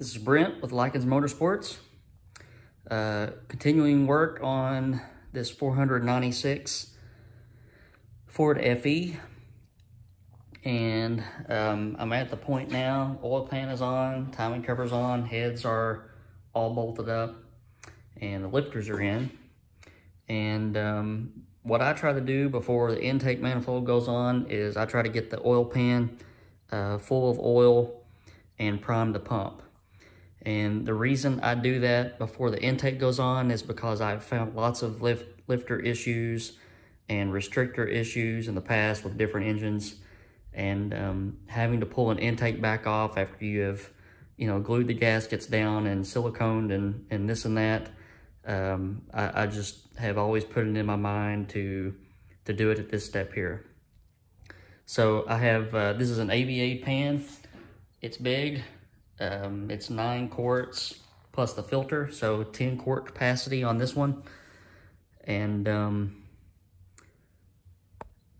This is Brent with Lykins Motorsports. Uh, continuing work on this 496 Ford FE. And um, I'm at the point now, oil pan is on, timing cover's on, heads are all bolted up, and the lifters are in. And um, what I try to do before the intake manifold goes on is I try to get the oil pan uh, full of oil and prime the pump. And the reason I do that before the intake goes on is because I've found lots of lift, lifter issues and restrictor issues in the past with different engines and um, having to pull an intake back off after you have, you know, glued the gaskets down and siliconed and, and this and that. Um, I, I just have always put it in my mind to, to do it at this step here. So I have, uh, this is an AVA pan. It's big. Um, it's nine quarts plus the filter, so 10 quart capacity on this one. And um,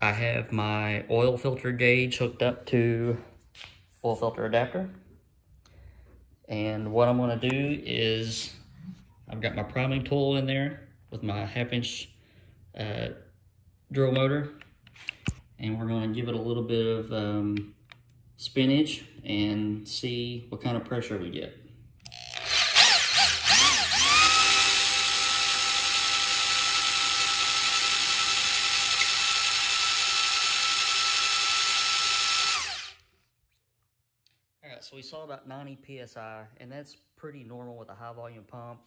I have my oil filter gauge hooked up to oil filter adapter. And what I'm gonna do is, I've got my priming tool in there with my half inch uh, drill motor. And we're gonna give it a little bit of um, spinach and see what kind of pressure we get. So we saw about 90 PSI, and that's pretty normal with a high volume pump.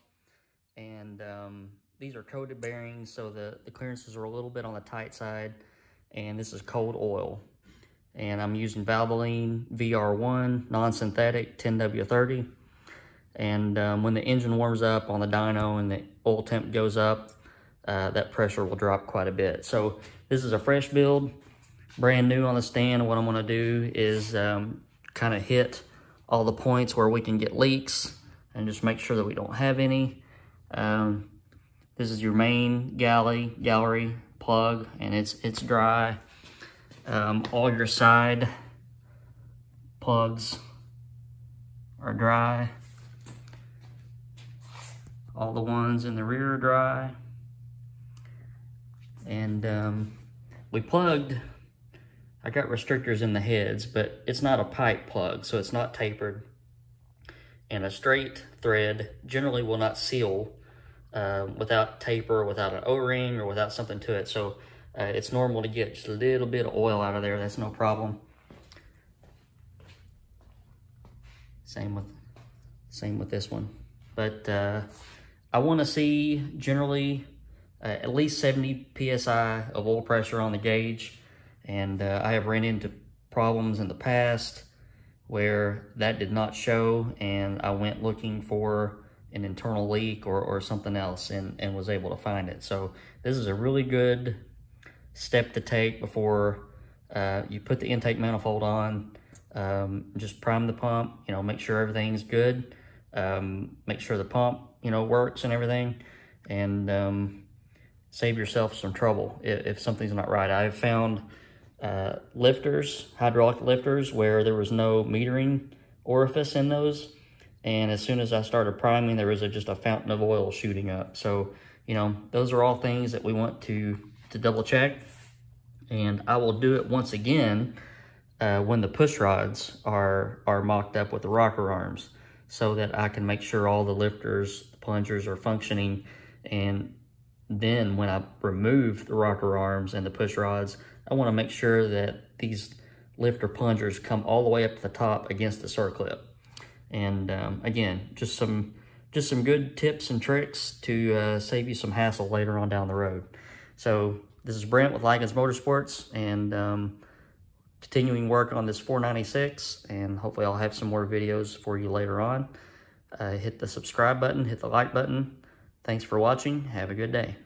And um, these are coated bearings, so the, the clearances are a little bit on the tight side. And this is cold oil and I'm using Valvoline VR1 non-synthetic 10W30 and um, when the engine warms up on the dyno and the oil temp goes up uh, that pressure will drop quite a bit. So this is a fresh build brand new on the stand. What I'm to do is um, kind of hit all the points where we can get leaks and just make sure that we don't have any. Um, this is your main galley gallery plug and it's it's dry um, all your side plugs are dry. All the ones in the rear are dry. And um, we plugged, I got restrictors in the heads, but it's not a pipe plug, so it's not tapered. And a straight thread generally will not seal uh, without taper, without an O-ring, or without something to it. So uh, it's normal to get just a little bit of oil out of there. That's no problem. Same with, same with this one. But uh, I want to see generally uh, at least 70 PSI of oil pressure on the gauge. And uh, I have ran into problems in the past where that did not show and I went looking for an internal leak or, or something else and, and was able to find it. So this is a really good step to take before uh, you put the intake manifold on. Um, just prime the pump, you know, make sure everything's good. Um, make sure the pump, you know, works and everything. And um, save yourself some trouble if, if, something's not right. I've found uh, lifters, hydraulic lifters, where there was no metering orifice in those. And as soon as I started priming, there was a, just a fountain of oil shooting up. So, you know, those are all things that we want to to double check. And I will do it once again uh, when the push rods are, are mocked up with the rocker arms so that I can make sure all the lifters, the plungers are functioning. And then when I remove the rocker arms and the push rods, I want to make sure that these lifter plungers come all the way up to the top against the circlip. And um, again, just some just some good tips and tricks to uh, save you some hassle later on down the road. So this is Brent with Lykins Motorsports and um, continuing work on this 496 and hopefully I'll have some more videos for you later on. Uh, hit the subscribe button, hit the like button. Thanks for watching. Have a good day.